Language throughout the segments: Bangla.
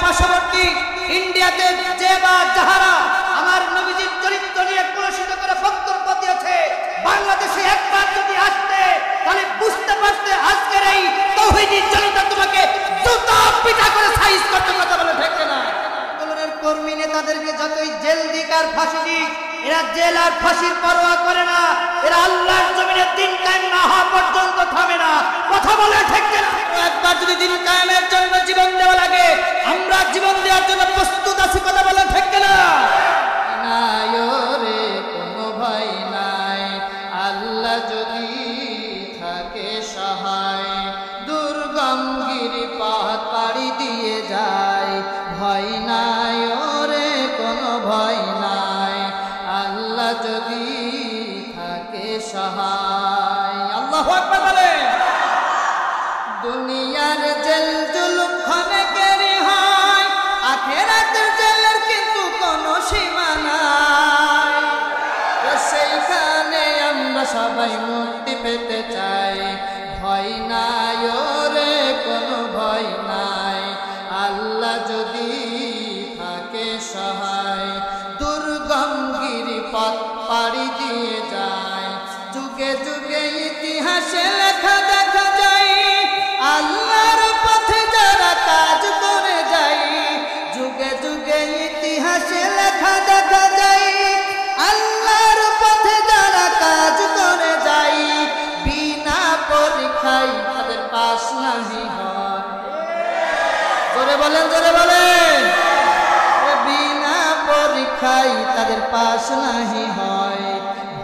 পার্শ্ববর্তী ইন্ডিয়াতে যে বা যাহারা আমার নবীজির চরিত্র নিয়ে কলুষিত করে বক্তব্য দিয়েছে। বাংলাদেশে একবার যদি আসতে, তাহলে বুঝতে পারতে আজকের এই তৌহিদি চরিত্র তোমাকে জুতা পিটা করে সাইজ করতে কথা বলে ঠেকে না। আন্দোলনের কর্মী নেতাদেরকে যতই জেল দিক আর ফাঁসি দিক, এরা জেল আর ফাঁসির পরোয়া করে না। এরা আল্লাহর জমিনে দিন কায়েম না হওয়া পর্যন্ত থামে না। কথা বলে ঠেকে না একবার যদি দিন কায়েমের জন্য জীবন দেওয়া লাগে আমরা জীবন দেওয়ার জন্য প্রস্তুত আছি কথা বলে ঠেকে না রে কোনো ভয় নাই। আল্লাহ যদি থাকে সহায় দুর্গম গিরিপথ পাড়ি দিয়ে যায়। সবাই মুক্তি পেতে চাই ভয় নাই ওরে, কোনো ভয় নাই। আল্লাহ যদি থাকে সহায়, দুর্গম গিরিপথ পাড়ি দিয়ে যায়। যুগে যুগে ইতিহাসে জোরে বলেন জোরে বলেন। বিনা পরীক্ষায় তাদের পাশ নাহি হয়।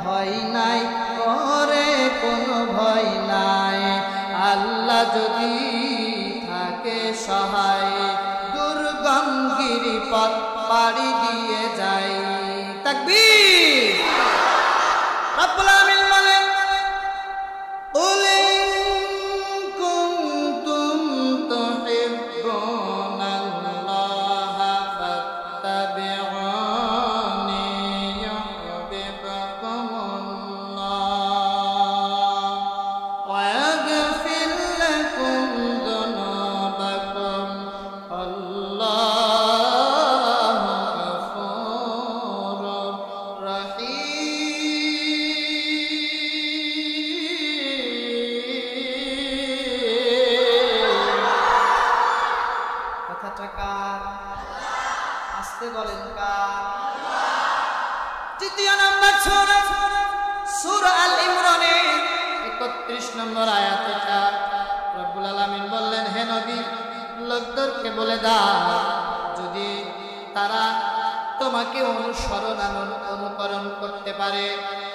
ভয় নাই, করে কোনো ভয় নাই। আল্লাহ যদি থাকে সহায়, দুর্গম গিরিপথ পাড়ি দিয়ে যায়। তাকবীর। তোমাকে অনুসরণ অনুকরণ করতে পারে,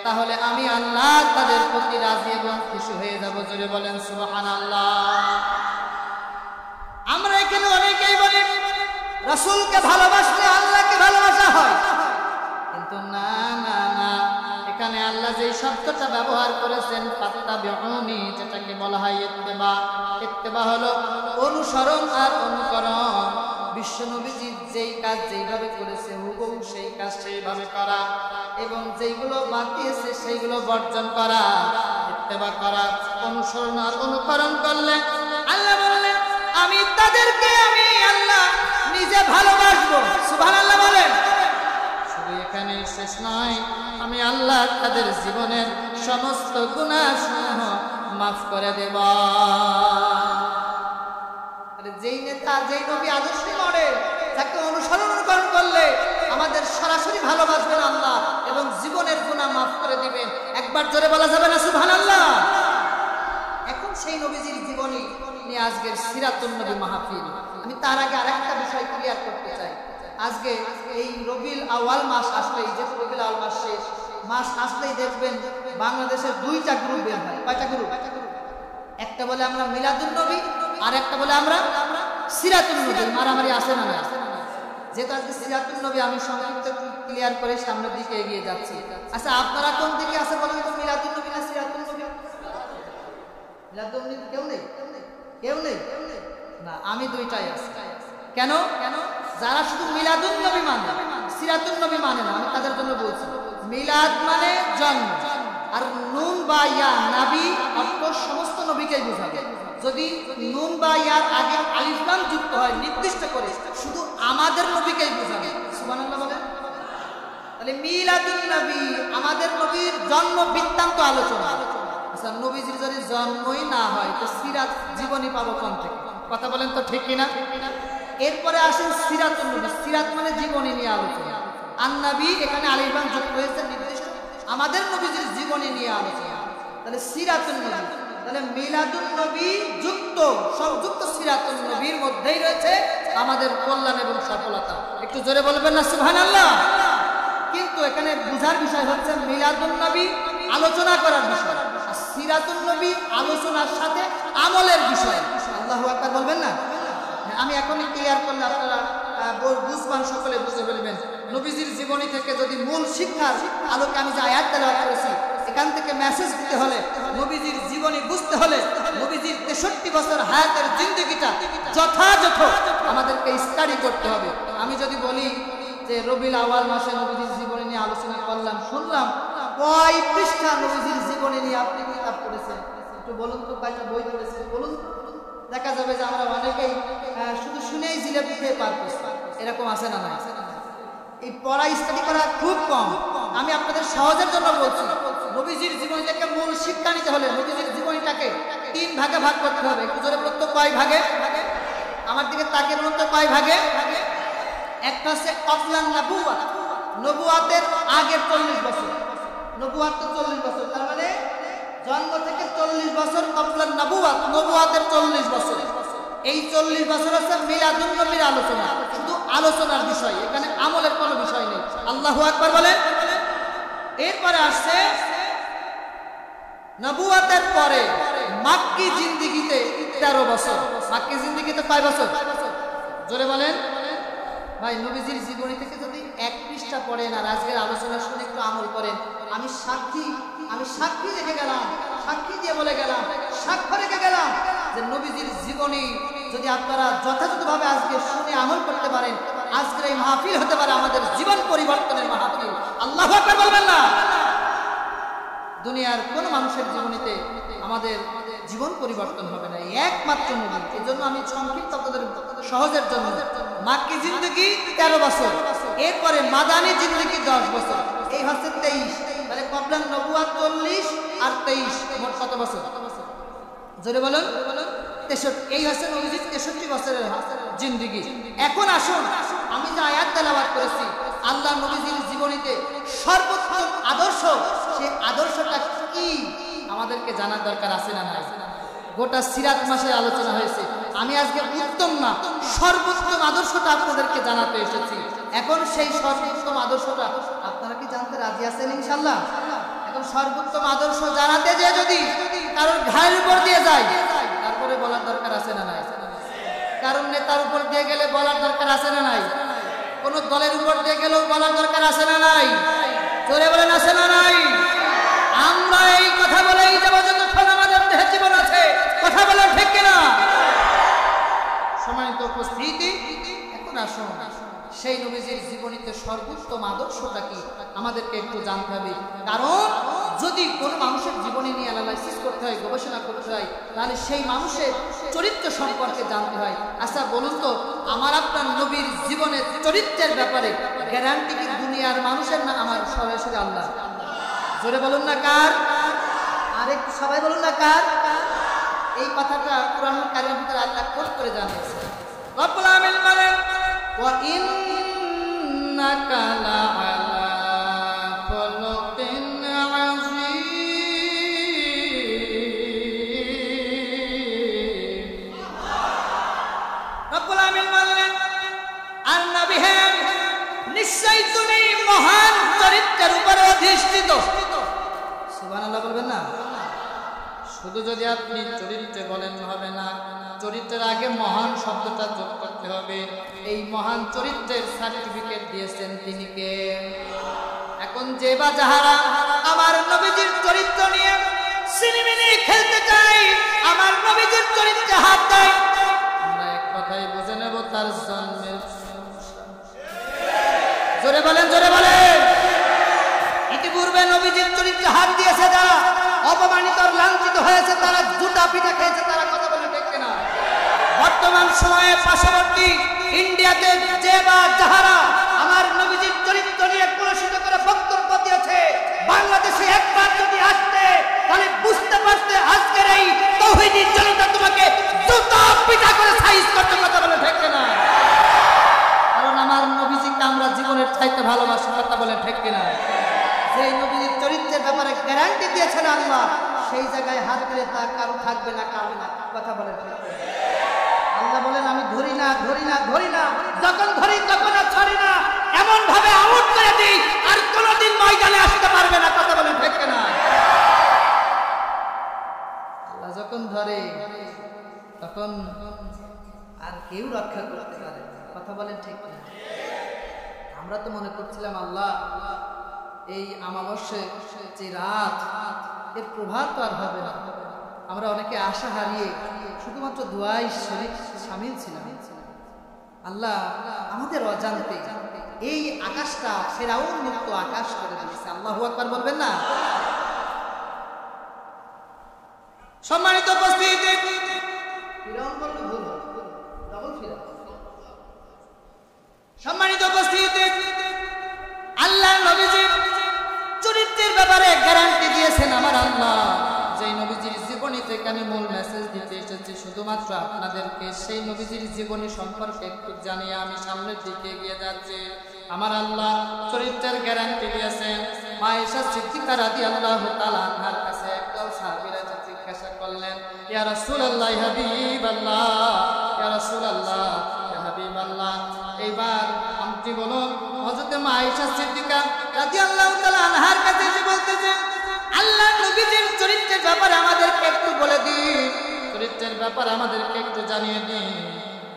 তাহলে আমি আল্লাহ তাদের প্রতি রাজি এবং খুশি হয়ে যাব। জোরে বলেন, সুবহানাল্লাহ। আমরা এখানে অনেকেই বলি, রাসূলকে ভালোবাসলে আল্লাহকে ভালোবাসা হয়। কিন্তু না না না, এখানে আল্লাহ যে শব্দটা ব্যবহার করেছেন পাত্তা বেহনি যেটাকে বলা হয় ইত্তেবা। ইত্তেবা হলো অনুসরণ আর অনুকরণ। বিশ্বনবীজি যেই কাজ যেইভাবে করেছে, হুবহু সেই কাজ সেইভাবে করা এবং যেইগুলো বাদ দিয়েছে সেইগুলো বর্জন করা, ইত্তেবা করা, অনুসরণ আর অনুকরণ করলে আল্লাহ বললেন আমি তাদেরকে আমি আল্লাহ নিজে ভালোবাসবো। সুবহানাল্লাহ বলেন। শুধু এখানে শেষ নয়, আমি আল্লাহ তাদের জীবনের সমস্ত গুণাসমূহ মাফ করে দেব। যেই নেতা, যেই নবী আদর্শ মরে যাকে অনুসরণ অনুকরণ করলে আমাদের সরাসরি ভালোবাসবেন আল্লাহ এবং জীবনের গুণা মাফ করে দিবেন। একবার জোরে বলা যাবে না সুহান আল্লাহ এখন সেই নবীজির জীবনী নিয়ে আজকের সিরাতুল নবী মাহফিল। আমি তার আগে আরেকটা বিষয় ক্লিয়ার করতে চাই। আজকে এই রবিল আওয়াল মাস আসলেই যেহেতু রবিল আওয়াল মাস শেষ, মাস আসলেই দেখবেন বাংলাদেশের দুইটা গ্রুপ বের হয় কয়টা গ্রুপ একটা বলে আমরা মিলাদুল নবী আর একটা বলে আমরা সিরাতুল নবী, মারামারি আসে না যেহেতু আজকে সিরাতুল নবী, আমি সংক্ষিপ্ত ক্লিয়ার করে সামনের দিকে এগিয়ে যাচ্ছি। আচ্ছা আপনারা কোন দিকে আছে বলেন তো মিলাদুল নবী না সিরাতুল নবী? মিলাদুল নবী কেউ নেই? কেউ নেই? না, আমি দুইটাই আছি। কেন? কেন যারা শুধু মিলাদুল নবী মানে সিরাতুল নবী মানে না, আমি তাদের জন্য বলছি। মিলাদ মানে জন্ম। আর নুন বা ইয়া নাবি অর্থ সমস্ত নবীকেই বোঝাবে। যদি নুন বা ইয়ার আগে আলিফলাম যুক্ত হয় নির্দিষ্ট করে, শুধু আমাদের নবীকেই বোঝাবে। সুবহানাল্লাহ বলেন। তাহলে মিলাদুন নবী, আমাদের নবীর জন্ম বৃত্তান্ত আলোচনা। আচ্ছা নবীজির যদি জন্মই না হয়, তো সিরাত জীবনী পাবো কোন থেকে? কথা বলেন তো ঠিক কিনা? এরপরে আসেন সিরাতুন নবী। সিরাত মানে জীবনী নিয়ে আলোচনা। আন্নাবি এখানে আলিফলাম যুক্ত হয়েছে আমাদের নবীজির জীবনী নিয়ে আলোচনা। তাহলে সিরাতুন নবী, তাহলে মিলাদুন নবী যুক্ত সংযুক্ত সিরাতুন নবীর মধ্যেই রয়েছে আমাদের কল্যাণ এবং সফলতা। একটু জোরে বলবেন না, সুবহানাল্লাহ? কিন্তু এখানে বুঝার বিষয় হচ্ছে মিলাদুন নবী আলোচনা করার বিষয়, আর সিরাতুন নবী আলোচনার সাথে আমলের বিষয়। আল্লাহু আকবার বলবেন না? আমি এখনই ক্লিয়ার করলে আপনারা বুঝবান সকলে বুঝে ফেলবেন। নবীজির জীবনী থেকে যদি মূল শিক্ষার আলোকে আমি যে আয়াত তেলাওয়াত করেছি, এখান থেকে মেসেজ দিতে হলে, নবীজির জীবনী বুঝতে হলে, নবীজির তেষট্টি বছর হায়াতের জিন্দগিটা যথাযথ আমাদেরকে স্টাডি করতে হবে। আমি যদি বলি যে রবিল আওয়াল মাসে নবীজির জীবনী নিয়ে আলোচনা করলাম, শুনলাম, কয় পৃষ্ঠা নবীজির জীবনী নিয়ে আপনি কিতাব পড়েছেন? একটু বলুন তো, কয়টা বই পড়েছেন? বলুন দেখা যাবে যে আমরা অনেকেই শুধু শুনেই জিলেপি খেয়ে পার করছি। এরকম আছে না নাই? এই পড়া স্টাডি করা খুব কম। আমি আপনাদের সহজের জন্য বলছি, নবীজির জীবনী থেকে মূল শিক্ষা নিতে হলে নবীজির জীবনীটাকে তিন ভাগে ভাগ করতে হবে। একটু জোরে বলুন তো, কয় ভাগে? আমার দিকে তাকে বলুন কয় ভাগে? একটা হচ্ছে কফলান নবুয়াত নবুয়াতের আগের চল্লিশ বছর। নবুয়াত তো চল্লিশ বছর, তার মানে জন্ম থেকে চল্লিশ বছর কফলান নবুয়াত নবুয়াতের চল্লিশ বছর। এই চল্লিশ বছর আছে নবীর আলোচনা। শুধু আলোচনার বিষয়, এখানে আমলের কোনো বিষয় নেই। আল্লাহ আকবার বলেন এরপরে আসছে পরে মাক্কি জিন্দিগিতে তেরো বছর। মাক্কি জিন্দিগিতে কয় বছর? জোরে বলেন। ভাই, নবীজির জীবনী থেকে যদি এক পৃষ্ঠা পড়েন আর আজকের আলোচনা শুনে একটু আমল করেন, আমি সাক্ষী আমি সাক্ষী রেখে গেলাম, সাক্ষী দিয়ে বলে গেলাম, সাক্ষ্য রেখে গেলাম। যে নবীজির জীবনী যদি আপনারা যথাযথভাবে আজকে শুনে আমল করতে পারেন, আজকের এই মাহফিল হতে পারে আমাদের জীবন পরিবর্তনের মাহফিল। আল্লাহ বলবেন না। দুনিয়ার কোন মানুষের জীবনীতে আমাদের জীবন পরিবর্তন হবে না একমাত্র নবী। এই জন্য আমি সংক্ষিপ্ত আপনাদের সহজের জন্য, মাক্কি জিন্দগি তেরো বছর, এরপরে মাদানি জিন্দগি দশ বছর, এই হচ্ছে তেইশ মানে কবলান নবুয়া চল্লিশ আর তেইশ, মোট কত বছর? জোরে বলুন। তেষট্টি, এই হচ্ছে নবীজির তেষট্টি বছরের জিন্দিগি। এখন আসুন, আমি যে আয়াত তেলাবাদ করেছি, আল্লাহ নবীজির জীবনীতে সর্বোত্তম আদর্শ সে আদর্শটা কি? আমাদেরকে জানার দরকার আছে না নাই? গোটা সিরাত মাসে আলোচনা হয়েছে। আমি আজকে উত্তম না, সর্বোত্তম আদর্শটা আপনাদেরকে জানাতে এসেছি। এখন সেই সর্বোত্তম আদর্শটা আপনারা কি জানতে রাজি আছেন ইনশাল্লাহ এখন সর্বোত্তম আদর্শ জানাতে যে যদি কারোর ঘায়ের উপর দিয়ে যায় দরকার আছে না নাই? কারণ নেতার উপর দিয়ে গেলে বলার দরকার আছে না নাই? কোন দলের উপর দিয়ে গেলেও বলার দরকার আছে না নাই? জোরে বলেন, আছে না নাই? আমরা এই কথা বলেই যাব যতক্ষণ আমাদের দেহে জীবন আছে। কথা বলেন ঠিক কিনা? সম্মানিত উপস্থিতি, এখন আসুন। সেই নবীজির জীবনীতে সর্বোত্তম আদর্শটা কি? আমাদেরকে একটু জানতে হবে। কারণ যদি কোনো মানুষের জীবনী নিয়ে অ্যানালাইসিস করতে হয়, গবেষণা করতে হয়, তাহলে সেই মানুষের চরিত্র সম্পর্কে জানতে হয়। আচ্ছা বলুন তো, আমার আপনার নবীর জীবনের চরিত্রের ব্যাপারে গ্যারান্টি কি দুনিয়ার মানুষের না আমার সরাসরি আল্লাহ জোরে বলুন না কার? আর একটু সবাই বলুন না কার? এই কথাটা কোরআন কারিমের ভিতরে আল্লাহ কোট করে জানিয়েছে। রব্বুল আমিন বলেন, ওয়া ইন্নাকা লাআলা উপরে অধিষ্ঠিত সুবহানাল্লাহ বলবেন না? শুধু যদি আপনি চরিত্রে বলেন হবে না, চরিত্রের আগে মহান শব্দটা যোগ করতে হবে। এই মহান চরিত্রের সার্টিফিকেট দিয়েছেন তিনি কে? এখন যে বা যাহারা, আমার নবীজির চরিত্র নিয়ে সিনেমিনি খেলতে চাই আমার নবীজির চরিত্রে হাত দেয়। আমরা এক কথাই বুঝে নেব তার জন্মের জোরে বলেন, জোরে হাত যারা অপমানিত লাঞ্ছিত হয়েছে, তারা জুতা পিঠা খেয়েছে, তারা কথা বলে ঠিক কিনা বর্তমান সময়ে পার্শ্ববর্তী ইন্ডিয়াতে যে বা যাহারা আমার নবীজির চরিত্র নিয়ে কলুষিত করে বক্তব্য দিয়েছে, বাংলাদেশে একবার যদি আসতে, তাহলে বুঝতে পারতে আজকের এই তৌহিদি জনতা তোমাকে জুতা পিঠা করে সাইজ করতে কথা বলে ঠিক না। কারণ আমার নবীজিকে আমরা জীবনের চাইতে ভালোবাসি, কথা বলে ঠিক না। যে নবীজির চরিত্রের ব্যাপারে গ্যারান্টি দিয়েছেন আল্লাহ, সেই জায়গায় হাত দিলে তা কারও থাকবে না, কারও না। কথা বলে আল্লাহ বলেন, আমি ধরি না ধরি না ধরি না। যখন ধরি, তখন আর ছাড়ি না। এমন ভাবে আউট করে দিই, আর কোনোদিন ময়দানে আসতে পারবে না। কথা বলে ঠিক না আল্লাহ যখন ধরে, তখন আর কেউ রক্ষা করতে পারে কথা বলেন ঠিক আমরা তো মনে করছিলাম, আল্লাহ এই আমাবস্যে যে রাত এর প্রভাব তো আর হবে না আমরা অনেকে আশা হারিয়ে শুধুমাত্র দোয়াই শরীর সামিল ছিলাম আল্লাহ আমাদের অজান্তে এই আকাশটা ফেরাউন মুক্ত আকাশ করে দিয়েছে আল্লাহু আকবার বলবেন না সম্মানিত উপস্থিতি সম্মানিত উপস্থিতি আল্লাহ নবীজি চরিত্রের ব্যাপারে গ্যারান্টি দিয়েছেন আমার আল্লাহ। যেই নবীজির জীবনী থেকে আমি মূল মেসেজ দিতে এসেছি, শুধুমাত্র আপনাদেরকে সেই নবীজির জীবনী সম্পর্কে একটু জানিয়ে আমি সামনের দিকে এগিয়ে যাচ্ছি। আমার আল্লাহ চরিত্রের গ্যারান্টি দিয়েছেন। মায়েশা সিদ্দিকা রাদি আল্লাহ তালার কাছে একদল জিজ্ঞাসা করলেন, ইয়া হাবিব আল্লাহ ইয়া হাবিব আল্লাহ এইবার আপনি বলুন হযরত মায়েশা সিদ্দিকা রাদি আল্লাহ তাআলা আনহার কাছে এসে বলতেছেন আল্লাহ নবীজির চরিত্রের ব্যাপারে আমাদেরকে একটু বলে দিন। চরিত্রের ব্যাপারে আমাদেরকে একটু জানিয়ে দিন।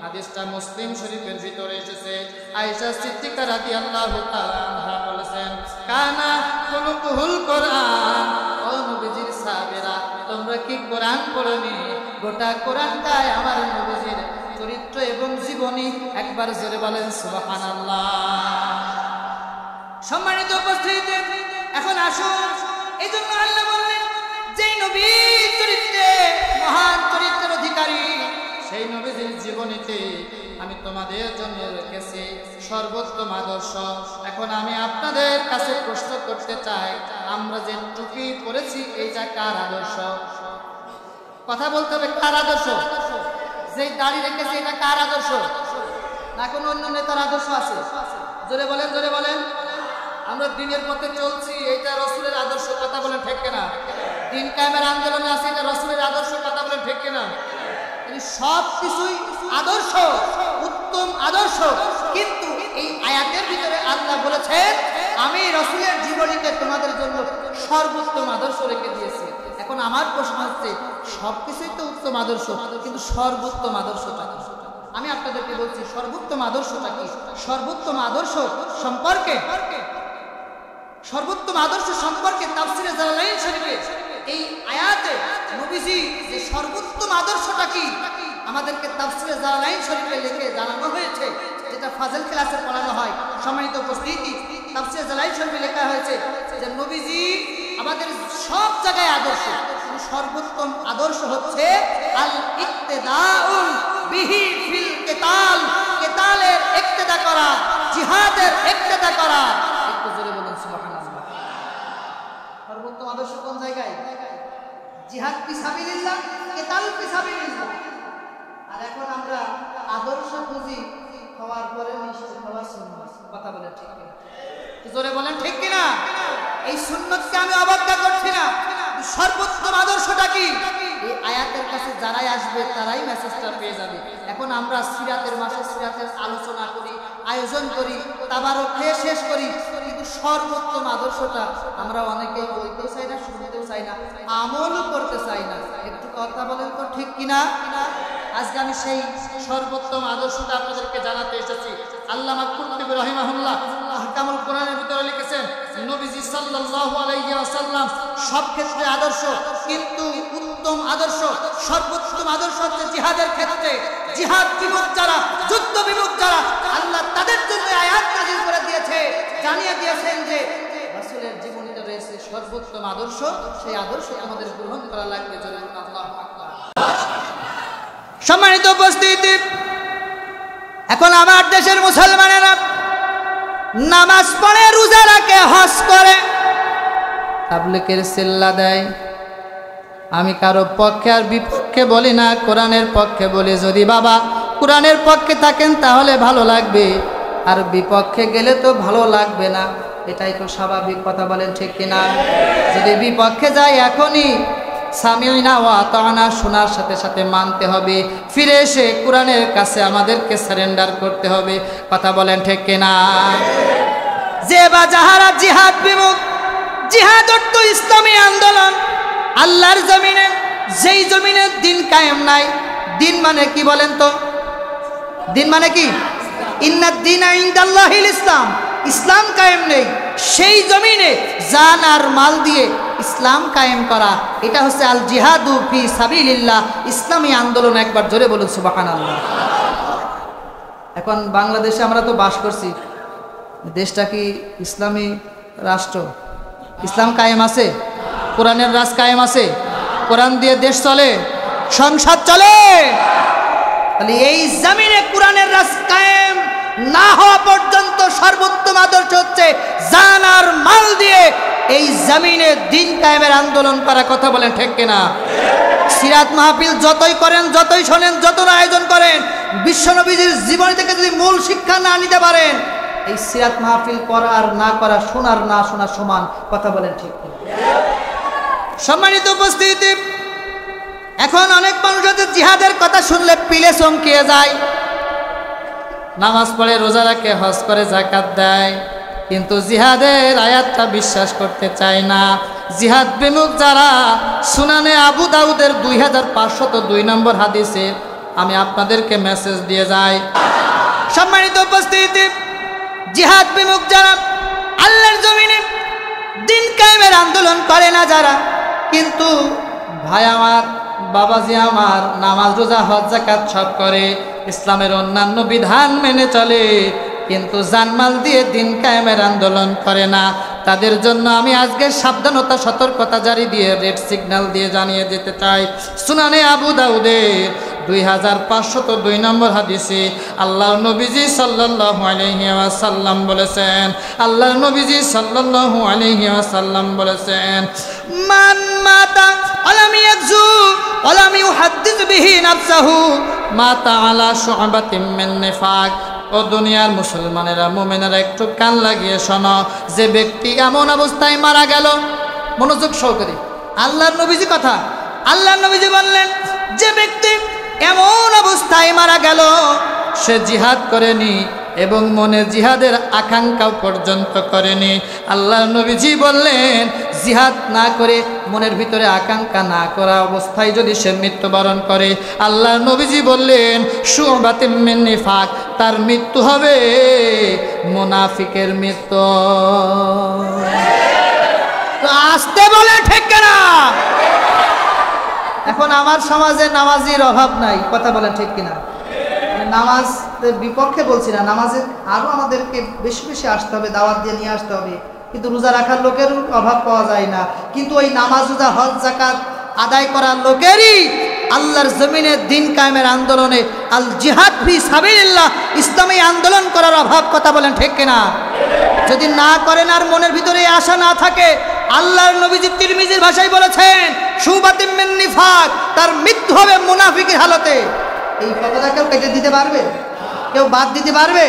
হাদিসটা মুসলিম শরীফের ভিতরে এসেছে। আয়েশা সিদ্দিকা রাদিয়াল্লাহু তাআলা আনহা বলেছেন, কানা খুলুকুহুল কোরআন। ও নবীজির সাহাবীরা, তোমরা কি কোরআন পড়নি? গোটা কোরআনটাই আমার নবীজির চরিত্র এবং জীবনী একবার জোরে বলেন, সুবহানাল্লাহ। সম্মানিত উপস্থিতি এখন আসুন। এই জন্য আল্লাহ বললেন, যেই নবী চরিত্রে, মহান চরিত্রের অধিকারী, সেই নবীজির জীবনীতে আমি তোমাদের জন্য রেখেছি সর্বোত্তম আদর্শ। এখন আমি আপনাদের কাছে প্রশ্ন করতে চাই, আমরা যে টুপি পরেছি এইটা কার আদর্শ? কথা বলতে হবে কার আদর্শ? যেই দাড়ি রেখেছি এটা কার আদর্শ? না কোনো অন্য নেতার আদর্শ আছে? জোরে বলেন জোরে বলেন। আমরা দিনের পথে চলছি এইটা রসুলের আদর্শ, কথা বলেন ঠিক না দিন কায়েমের আন্দোলনে আছে, এটা রসুলের আদর্শ, কথা বলেন ঠিক না সব কিছুই আদর্শ, উত্তম আদর্শ, কিন্তু এই আয়াতের ভিতরে আল্লাহ বলেছেন, আমি রসুলের জীবনীতে তোমাদের জন্য সর্বোত্তম আদর্শ রেখে দিয়েছি। এখন আমার প্রশ্ন হচ্ছে সব কিছুই তো উত্তম আদর্শ, কিন্তু সর্বোত্তম আদর্শটা কি? আমি আপনাদেরকে বলছি, সর্বোত্তম আদর্শটা কি? সর্বোত্তম আদর্শ সম্পর্কে? সর্বোত্তম আদর্শ সম্পর্কে তাফসিরে জালালাইন শরীফে এই আয়াতে নবীজি যে সর্বোত্তম আদর্শটা কি, আমাদেরকে তাফসিরে জালালাইন শরীফে লিখে জানানো হয়েছে, যেটা ফাজল ক্লাসে পড়ানো হয়। সম্মানিত উপস্থিতি, তাফসিরে জালালাইন শরীফে লেখা হয়েছে যে নবীজি আমাদের সব জায়গায় আদর্শ। সর্বোত্তম আদর্শ হচ্ছে আল ইক্তেদাউল বিহি ফিল কেতাল। কেতালের ইক্তেদা করা, জিহাদের ইক্তেদা করা। একটু জোরে বলুন, সুবহানাল্লাহ। সর্বোত্তম আদর্শ কোন জায়গায়? জিহাদ পিসাবিলিল্লাহ কেতাল পিসাবিলিল্লাহ আর এখন আমরা আদর্শ খুঁজি, হওয়ার পরে মিষ্টি হওয়া সুন্নাত। কথা বলে ঠিক কিনা? জোরে বলেন, ঠিক কিনা? এই সুন্নতকে আমি অবজ্ঞা করছি না। সর্বোত্তম আদর্শটা কি? এই আয়াতের কাছে যারাই আসবে, তারাই মেসেজটা পেয়ে যাবে। এখন আমরা সিরাতের মাসে সিরাতের আলোচনা করি, আয়োজন করি তাবারও খেয়ে শেষ করি। কিন্তু সর্বোত্তম আদর্শটা আমরা অনেকেই বলতেও চাই না, শুনতেও চাই না, আমলও করতে চাই না। একটু কথা বলেন তো ঠিক কিনা? আজকে আমি সেই সর্বোত্তম আদর্শটা আপনাদেরকে জানাতে এসেছি। আল্লামা কুরতুবী রহিমাহুল্লাহ আহকামুল কোরআনের ভিতরে লিখেছেন, নবীজি সাল্লাল্লাহু আলাইহি ওয়াসাল্লাম সব ক্ষেত্রে আদর্শ, কিন্তু উত্তম আদর্শ, সর্বোত্তম আদর্শ হচ্ছে জিহাদের ক্ষেত্রে। জিহাদ বিমুখ যারা, যুদ্ধ বিমুখ যারা, আল্লাহ তাদের জন্য আয়াত নাজিল করে দিয়েছে। জানিয়ে দিয়েছেন যে, রাসূলের রয়েছে সর্বোত্তম আদর্শ, সেই আদর্শ আমাদের গ্রহণ করা লাগবে বলুন আল্লাহু আকবার। সম্মানিত উপস্থিতি, এখন আমার দেশের মুসলমানেরা নামাজ পড়ে, রোজা রাখে করে। তাবলিকের সিল্লা দেয়। আমি কারও পক্ষে আর বিপক্ষে বলি না, কোরআনের পক্ষে বলি। যদি বাবা কোরআনের পক্ষে থাকেন, তাহলে ভালো লাগবে। আর বিপক্ষে গেলে তো ভালো লাগবে না। এটাই তো স্বাভাবিক কথা বলেন ঠিক কিনা? যদি বিপক্ষে যাই এখনই সামিনা ও আতানা শোনার সাথে সাথে মানতে হবে। ফিরে এসে কোরআনের কাছে আমাদেরকে সারেন্ডার করতে হবে। কথা বলেন ঠিক কিনা? যে বা যাহারা জিহাদ বিমুখ, জিহাদ অর্থ ইসলামী আন্দোলন। আল্লাহর জমিনে, যেই জমিনে দিন কায়েম নাই, দিন মানে কি বলেন তো? দিন মানে কি? ইন্না দিন ইন্দাল্লাহিল ইসলাম। ইসলাম কায়েম নেই। সেই জমিনে জান আর মাল দিয়ে ইসলাম কায়েম করা, এটা হচ্ছে আল জিহাদু ফি সাবিলিল্লাহ। ইসলামী আন্দোলন একবার জোরে বলুন, সুবহানাল্লাহ। এখন বাংলাদেশে আমরা তো বাস করছি। দেশটা কি ইসলামী রাষ্ট্র? ইসলাম কায়েম আছে? কোরআনের রাজ কায়েম আছে? কোরআন দিয়ে দেশ চলে? সংসার চলে? তাহলে এই জমিনে কোরআনের রাজ কায়েম না হওয়া পর্যন্ত সর্বোত্তম আদর্শ হচ্ছে জান আর মাল দিয়ে এই জমিনে দিন কায়েমের আন্দোলন করা কথা বলেন ঠিক কিনা সিরাত মাহফিল যতই করেন, যতই শোনেন যত আয়োজন করেন বিশ্বনবীজির জীবনী থেকে যদি মূল শিক্ষা না নিতে পারেন, এই সিরাত মাহফিল করা আর না করা, শোনার না শোনা সমান কথা বলেন ঠিক? সম্মানিত উপস্থিতি, এখন অনেক মানুষ জিহাদের কথা শুনলে পিলে চমকিয়ে যায় নামাজ পড়ে রোজা রাখে, হজ করে জাকাত দেয়। কিন্তু জিহাদের আয়াতটা বিশ্বাস করতে চায় না। জিহাদ বিমুখ যারা, সুনানে আবু দাউদের দুই হাজার পাঁচশত দুই নম্বর হাদিসে আমি আপনাদেরকে মেসেজ দিয়ে যাই। সম্মানিত উপস্থিতি, জিহাদ বিমুখ যারা, আল্লাহর জমিনে দিন কায়েমের আন্দোলন করে না যারা, কিন্তু ভাই আমার বাবাজি আমার নামাজ, রোজা, হজ জাকাত সব করে। ইসলামের অন্যান্য বিধান মেনে চলে, কিন্তু জানমাল দিয়ে দিন কায়েমের আন্দোলন করে না। তাদের জন্য আমি আজকে সাবধানতা, সতর্কতা জারি দিয়ে রেড সিগন্যাল দিয়ে জানিয়ে দিতে চাই। সুনানে আবু দাউদের দুই হাজার পাঁচশত দুই নম্বর হাদিসে আল্লাহ নবীজি সাল্লাল্লাহু আলাইহি ওয়াসাল্লাম বলেছেন, আল্লাহ নবীজি সাল্লাল্লাহু আলাইহি ওয়াসাল্লাম বলেছেন, মান মাতা আলাম ইয়াকজু, আলাম ইউহাদ্দিস বিহি নাফসাহু। মা তাআলা শুআবাতিম মিন নিফাক। ও দুনিয়ার মুসলমানেরা, মুমিনেরা, একটু কান লাগিয়ে শোনো, যে ব্যক্তি এমন অবস্থায় মারা গেল, মনোযোগ সহকারে। আল্লাহর নবীজি কথা, আল্লাহর নবীজি বললেন, যে ব্যক্তি এমন অবস্থায় মারা গেল, সে জিহাদ করেনি এবং মনে জিহাদের আকাঙ্ক্ষাও পর্যন্ত করেনি। আল্লাহ নবীজি বললেন, জিহাদ না করে মনের ভিতরে আকাঙ্ক্ষা না করা অবস্থায় যদি সে মৃত্যুবরণ করে আল্লাহ নবীজি বললেন সুবাতিমিন নিফাক, তার মৃত্যু হবে মুনাফিকের মৃত্যু। আসতে বলে ঠিক না এখন আমার সমাজে নামাজির অভাব নাই, কথা বলেন ঠিক কিনা? আমি নামাজ বিপক্ষে বলছি না নামাজের আরও আমাদেরকে বেশি বেশি আসতে হবে, দাওয়াত দিয়ে নিয়ে আসতে হবে। কিন্তু রোজা রাখার লোকের অভাব পাওয়া যায় না। কিন্তু ওই নামাজ রোজা, হজ জাকাত আদায় করার লোকেরই আল্লাহর জমিনে দিন কায়েমের আন্দোলনে আল জিহাদ ফি সাবিলিল্লাহ ইসলামী আন্দোলন করার অভাব কথা বলেন ঠিক কিনা? যদি না করেন আর মনের ভিতরে আশা না থাকে, আল্লাহর নবীজি তিরমিজির ভাষায় বলেছেন, সুবাতিম মিন নিফাক, তার মৃত্যু হবে মুনাফিকের হালতে। এই কথাটা কেউ কেটে দিতে পারবে? কেউ বাদ দিতে পারবে?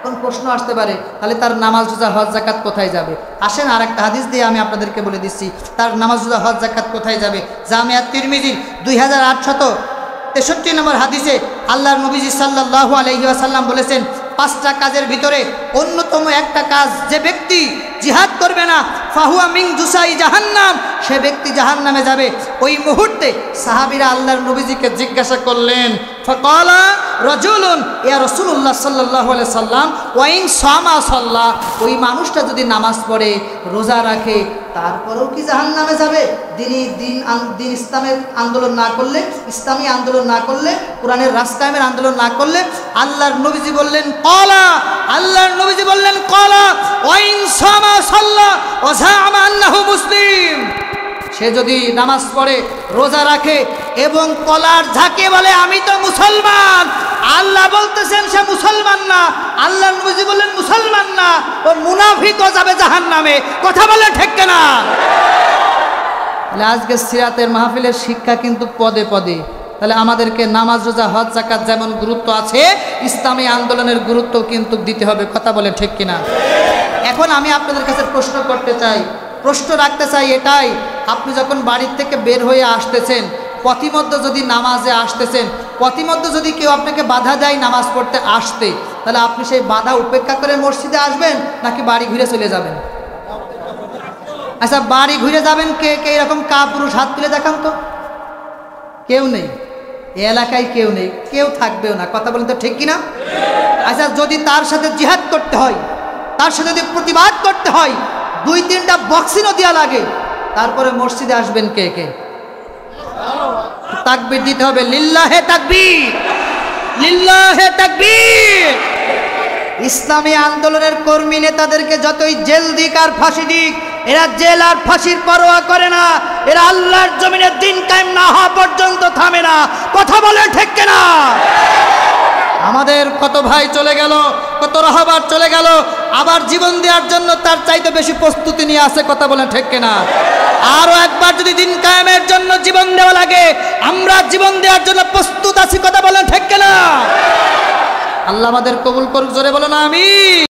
এখন প্রশ্ন আসতে পারে, তাহলে তার নামাজ রোজা, হজ জাকাত কোথায় যাবে? আসেন আর একটা হাদিস দিয়ে আমি আপনাদেরকে বলে দিচ্ছি, তার নামাজ রোজা, হজ জাকাত কোথায় যাবে? জামিয়াত তিরমিজির দুই হাজার আটশত তেষট্টি নম্বর হাদিসে আল্লাহর নবীজি সাল্লাহ আলহিহাসাল্লাম বলেছেন, পাঁচটা কাজের ভিতরে অন্যতম একটা কাজ যে ব্যক্তি জিহাদ করবে না। ফাহুয়া মিং জুসাই জাহান্নাম। সে ব্যক্তি জাহান্নামে যাবে। ওই মুহূর্তে সাহাবিরা আল্লাহর নবীজিকে জিজ্ঞাসা করলেন, ফকলা রজুলুন, ইয়া রসুল্লাহ সাল্লাহ সাল্লাম ওয়াইং সামা সাল্লাহ ওই মানুষটা যদি নামাজ পড়ে, রোজা রাখে, তারপরেও কি জাহান নামে যাবে? দিনই দিন দিন ইসলামের আন্দোলন না করলে, ইসলামী আন্দোলন না করলে, কোরআনের রাস্তায়মের আন্দোলন না করলে, আল্লাহর নবীজি বললেন, কলা! আল্লাহর নবীজি বললেন, কলা! ওয়াইং সামা মুসলিম। সে যদি নামাজ পড়ে, রোজা রাখে এবং কলার ঝাঁকে বলে, আমি তো মুসলমান। আল্লাহ বলতেছেন, সে মুসলমান না। আল্লাহ নবীজি বললেন, মুসলমান না। ও মুনাফিকও যাবে জাহান নামে কথা বলে ঠিক না তাহলে আজকে সিরাতের মাহফিলের শিক্ষা কিন্তু পদে পদে। তাহলে আমাদেরকে নামাজ, রোজা, হজ জাকাত যেমন গুরুত্ব আছে, ইসলামী আন্দোলনের গুরুত্ব কিন্তু দিতে হবে। কথা বলে ঠিক কিনা? এখন আমি আপনাদের কাছে প্রশ্ন করতে চাই। প্রশ্ন রাখতে চাই এটাই, আপনি যখন বাড়ির থেকে বের হয়ে আসতেছেন, পথিমধ্যে যদি নামাজে আসতেছেন, পথিমধ্যে যদি কেউ আপনাকে বাধা দেয় নামাজ পড়তে আসতে, তাহলে আপনি সেই বাধা উপেক্ষা করে মসজিদে আসবেন নাকি বাড়ি ঘুরে চলে যাবেন? আচ্ছা বাড়ি ঘুরে যাবেন কে কে এরকম কা পুরুষ হাত তুলে দেখান তো। কেউ নেই। এ এলাকায় কেউ নেই। কেউ থাকবেও না। কথা বলেন তো ঠিক কিনা? আচ্ছা যদি তার সাথে জিহাদ করতে হয় তার সাথে যদি প্রতিবাদ করতে হয়, দুই তিনটা বক্সিনও দেওয়া লাগে, তারপরে মসজিদে আসবেন কে কে? তাকবির দিতে হবে, লিল্লাহে তাকবীর লিল্লাহে তাকবীর। ইসলামী আন্দোলনের কর্মী নেতাদেরকে যতই জেল দিক আর ফাঁসি দিক, এরা জেল আর ফাঁসির পরোয়া করে না, এরা আল্লাহর জমিনে দিন কায়েম না হওয়া পর্যন্ত থামে না। কথা বলে ঠিক না আমাদের কত ভাই চলে গেল, কত রহবার চলে গেল, আবার জীবন দেওয়ার জন্য তার চাইতে বেশি প্রস্তুতি নিয়ে আসে কথা বলে ঠিক না আরও একবার যদি দিন কায়েমের জন্য জীবন দেওয়া লাগে, আমরা জীবন দেওয়ার জন্য প্রস্তুত আছি, কথা বলে ঠিক না আল্লাহ আমাদের কবুল করুক, জোরে বলো না আমি